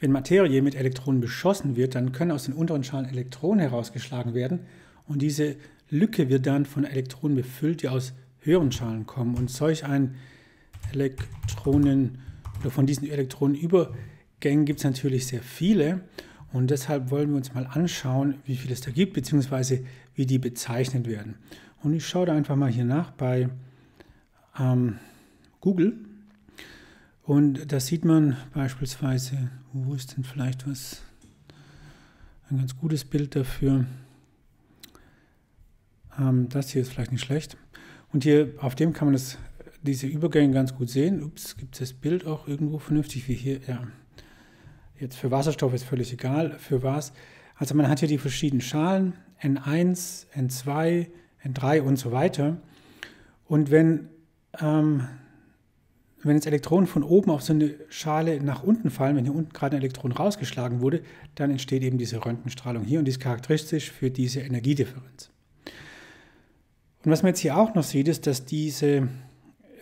wenn Materie mit Elektronen beschossen wird, dann können aus den unteren Schalen Elektronen herausgeschlagen werden und diese Lücke wird dann von Elektronen befüllt, die aus höheren Schalen kommen. Und solch ein Elektronen oder von diesen Elektronenübergängen gibt es natürlich sehr viele. Und deshalb wollen wir uns mal anschauen, wie viel es da gibt, beziehungsweise wie die bezeichnet werden. Und ich schaue da einfach mal hier nach bei ähm, Google. Und da sieht man beispielsweise, wo ist denn vielleicht was, ein ganz gutes Bild dafür. Ähm, das hier ist vielleicht nicht schlecht. Und hier auf dem kann man das, diese Übergänge ganz gut sehen. Ups, gibt es das Bild auch irgendwo vernünftig wie hier? Ja. Jetzt für Wasserstoff ist völlig egal, für was. Also man hat hier die verschiedenen Schalen, N1, N2, N3 und so weiter. Und wenn, ähm, wenn jetzt Elektronen von oben auf so eine Schale nach unten fallen, wenn hier unten gerade ein Elektron rausgeschlagen wurde, dann entsteht eben diese Röntgenstrahlung hier und die ist charakteristisch für diese Energiedifferenz. Und was man jetzt hier auch noch sieht, ist, dass diese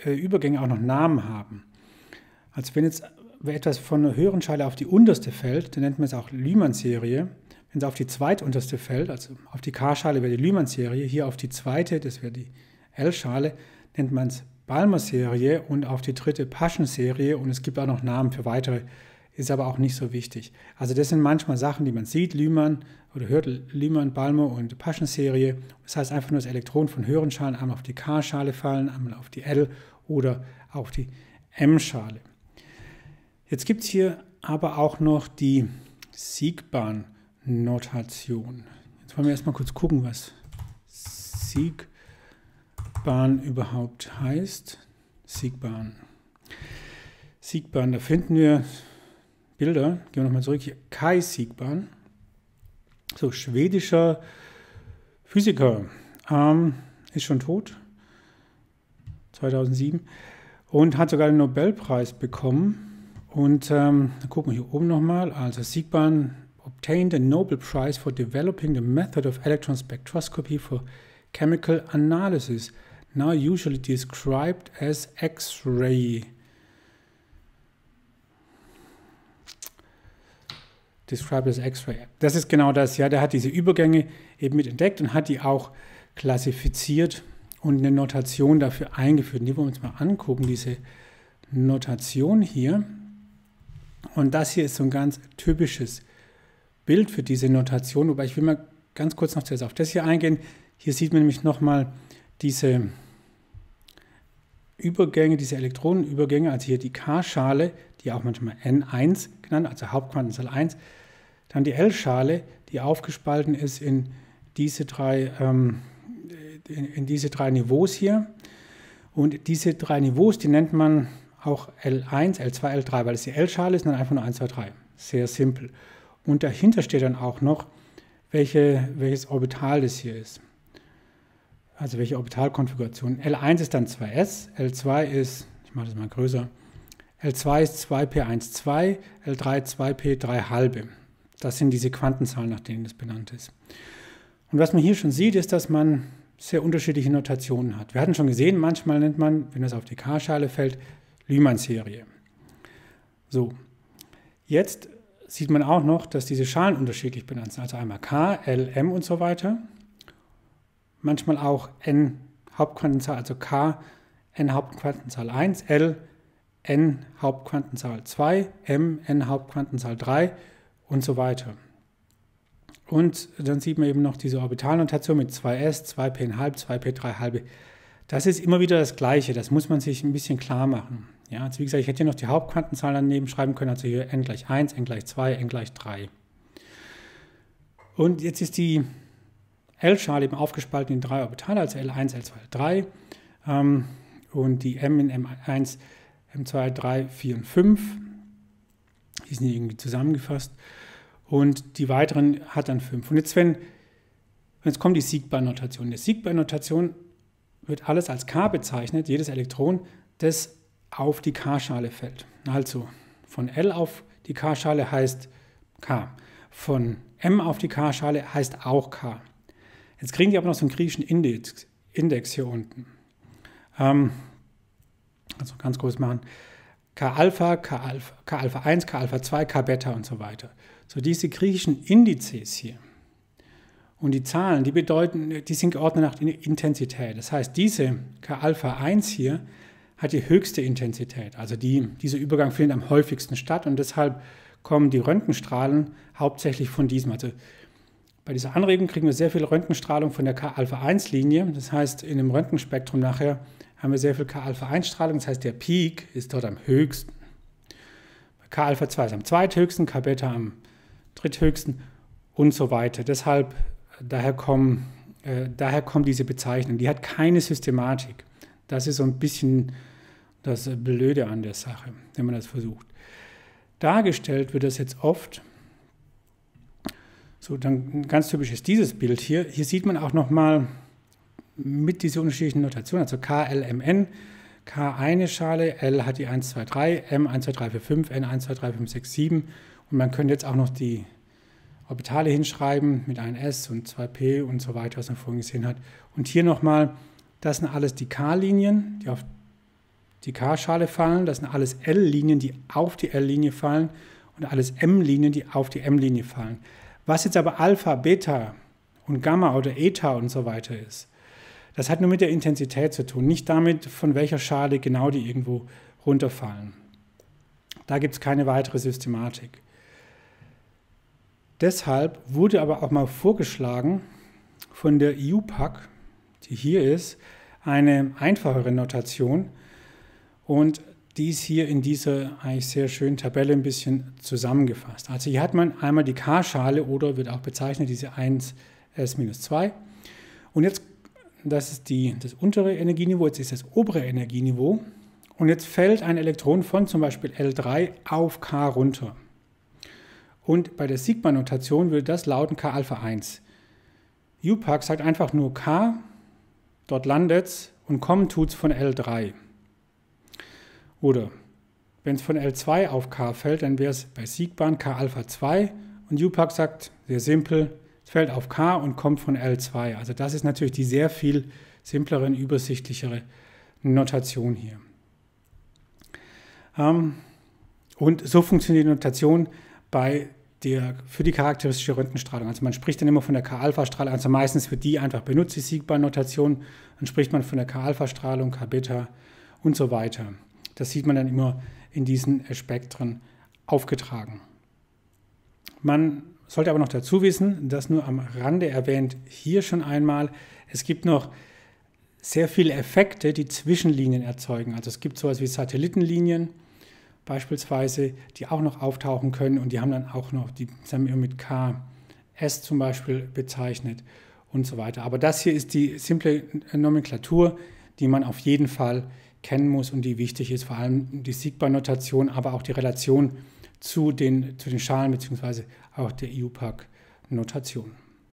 äh, Übergänge auch noch Namen haben. Also wenn jetzt etwas von einer höheren Schale auf die unterste fällt, dann nennt man es auch Lyman-Serie. Wenn es auf die zweitunterste fällt, also auf die K-Schale wäre die Lyman-Serie, hier auf die zweite, das wäre die L-Schale, nennt man es Balmer-Serie und auf die dritte Paschen-Serie und es gibt auch noch Namen für weitere, ist aber auch nicht so wichtig. Also das sind manchmal Sachen, die man sieht, Lyman oder hört Lyman, Balmer und Paschen-Serie. Das heißt einfach nur, dass Elektronen von höheren Schalen einmal auf die K-Schale fallen, einmal auf die L oder auf die M-Schale. Jetzt gibt es hier aber auch noch die Siegbahn-Notation. Jetzt wollen wir erstmal kurz gucken, was Siegbahn überhaupt heißt. Siegbahn. Siegbahn, da finden wir Bilder. Gehen wir nochmal zurück hier. Kai Siegbahn. So, schwedischer Physiker. Ähm, ist schon tot. 2007. Und hat sogar den Nobelpreis bekommen und ähm, gucken wir hier oben nochmal. Also Siegbahn obtained a Nobel Prize for developing the method of electron spectroscopy for chemical analysis, now usually described as X-ray. Described as X-ray. Das ist genau das, ja. Der hat diese Übergänge eben mit entdeckt und hat die auch klassifiziert und eine Notation dafür eingeführt. Die wollen wir uns mal angucken, diese Notation hier. Und das hier ist so ein ganz typisches Bild für diese Notation, wobei ich will mal ganz kurz noch zuerst auf das hier eingehen. Hier sieht man nämlich nochmal diese Übergänge, diese Elektronenübergänge, also hier die K-Schale, die auch manchmal N1 genannt, also Hauptquantenzahl 1, dann die L-Schale, die aufgespalten ist in diese drei, ähm, in, in diese drei Niveaus hier. Und diese drei Niveaus, die nennt man auch L1, L2, L3, weil es die L-Schale ist, dann einfach nur 1, 2, 3. Sehr simpel. Und dahinter steht dann auch noch, welche, welches Orbital das hier ist. Also welche Orbitalkonfiguration. L1 ist dann 2s, L2 ist, ich mache das mal größer, L2 ist 2p12, L3 2p3 halbe. Das sind diese Quantenzahlen, nach denen das benannt ist. Und was man hier schon sieht, ist, dass man sehr unterschiedliche Notationen hat. Wir hatten schon gesehen, manchmal nennt man, wenn das auf die K-Schale fällt, Lyman-Serie. So, jetzt sieht man auch noch, dass diese Schalen unterschiedlich benannt sind. Also einmal K, L, M und so weiter. Manchmal auch N Hauptquantenzahl, also K, N Hauptquantenzahl 1, L, N Hauptquantenzahl 2, M, N Hauptquantenzahl 3 und so weiter. Und dann sieht man eben noch diese Orbitalnotation mit 2s, 2p1,5, 2p3 halbe. Das ist immer wieder das Gleiche, das muss man sich ein bisschen klar machen. Ja, also wie gesagt, ich hätte hier noch die Hauptquantenzahl daneben schreiben können, also hier n gleich 1, n gleich 2, n gleich 3. Und jetzt ist die L-Schale eben aufgespalten in drei Orbitale, also L1, L2, L3. Ähm, und die M in M1, M2, 3, 4 und 5. Die sind irgendwie zusammengefasst. Und die weiteren hat dann 5. Und jetzt, wenn, jetzt kommt die Siegbahn-Notation. Die Siegbahn-Notation wird alles als K bezeichnet, jedes Elektron, das auf die K-Schale fällt. Also von L auf die K-Schale heißt K. Von M auf die K-Schale heißt auch K. Jetzt kriegen die aber noch so einen griechischen Index, Index hier unten. Ähm, also ganz groß machen. K-Alpha, K-Alpha 1, K-Alpha 2, K-Beta und so weiter. So diese griechischen Indizes hier und die Zahlen, die bedeuten, die sind geordnet nach Intensität. Das heißt, diese K-Alpha 1 hier hat die höchste Intensität. Also die, dieser Übergang findet am häufigsten statt und deshalb kommen die Röntgenstrahlen hauptsächlich von diesem. Also bei dieser Anregung kriegen wir sehr viel Röntgenstrahlung von der K-Alpha-1-Linie. Das heißt, in dem Röntgenspektrum nachher haben wir sehr viel K-Alpha-1-Strahlung. Das heißt, der Peak ist dort am höchsten. K-Alpha-2 ist am zweithöchsten, K-Beta am dritthöchsten und so weiter. Deshalb, daher kommen, äh, daher kommt diese Bezeichnung. Die hat keine Systematik. Das ist so ein bisschen das Blöde an der Sache, wenn man das versucht. Dargestellt wird das jetzt oft. So, dann ganz typisch ist dieses Bild hier. Hier sieht man auch nochmal mit dieser unterschiedlichen Notation, also KLMN, K eine Schale, L hat die 1, 2, 3, M 1, 2, 3, 4, 5, N 1, 2, 3, 5, 6, 7. Und man könnte jetzt auch noch die Orbitale hinschreiben mit 1S und 2P und so weiter, was man vorhin gesehen hat. Und hier nochmal, das sind alles die K-Linien, die auf die K-Schale fallen. Das sind alles L-Linien, die auf die L-Linie fallen und alles M-Linien, die auf die M-Linie fallen. Was jetzt aber Alpha, Beta und Gamma oder Eta und so weiter ist, das hat nur mit der Intensität zu tun, nicht damit, von welcher Schale genau die irgendwo runterfallen. Da gibt es keine weitere Systematik. Deshalb wurde aber auch mal vorgeschlagen von der EUPAC, die hier ist, eine einfachere Notation, und dies hier in dieser eigentlich sehr schönen Tabelle ein bisschen zusammengefasst. Also hier hat man einmal die K-Schale oder wird auch bezeichnet diese 1S-2. Und jetzt, das ist die, das untere Energieniveau, jetzt ist das obere Energieniveau. Und jetzt fällt ein Elektron von zum Beispiel L3 auf K runter. Und bei der Sigma-Notation würde das lauten K Alpha 1. UPAC sagt einfach nur K, dort landet es und kommen tut es von L3. Oder wenn es von L2 auf K fällt, dann wäre es bei Siegbahn K Alpha 2 und UPAC sagt sehr simpel, es fällt auf K und kommt von L2. Also das ist natürlich die sehr viel simplere und übersichtlichere Notation hier. Ähm, und so funktioniert die Notation bei der, für die charakteristische Röntgenstrahlung. Also man spricht dann immer von der K-Alpha-Strahlung, also meistens wird die einfach benutzt, die Siegbahn-Notation. Dann spricht man von der K-Alpha-Strahlung, K-Beta und so weiter. Das sieht man dann immer in diesen Spektren aufgetragen. Man sollte aber noch dazu wissen, das nur am Rande erwähnt, hier schon einmal, es gibt noch sehr viele Effekte, die Zwischenlinien erzeugen. Also es gibt sowas wie Satellitenlinien beispielsweise, die auch noch auftauchen können und die haben dann auch noch, die sind wir mit KS zum Beispiel bezeichnet und so weiter. Aber das hier ist die simple Nomenklatur, die man auf jeden Fall kennen muss und die wichtig ist, vor allem die Sigma-Notation, aber auch die Relation zu den, zu den Schalen bzw. auch der EUPAC-Notation.